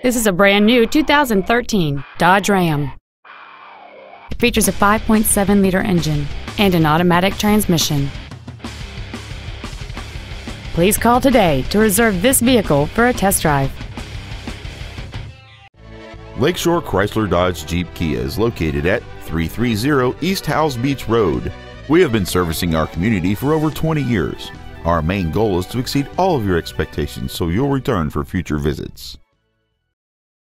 This is a brand new 2013 Dodge Ram. It features a 5.7 liter engine and an automatic transmission. Please call today to reserve this vehicle for a test drive. Lakeshore Chrysler Dodge Jeep Kia is located at 330 East Howze Beach Road. We have been servicing our community for over 20 years. Our main goal is to exceed all of your expectations so you'll return for future visits.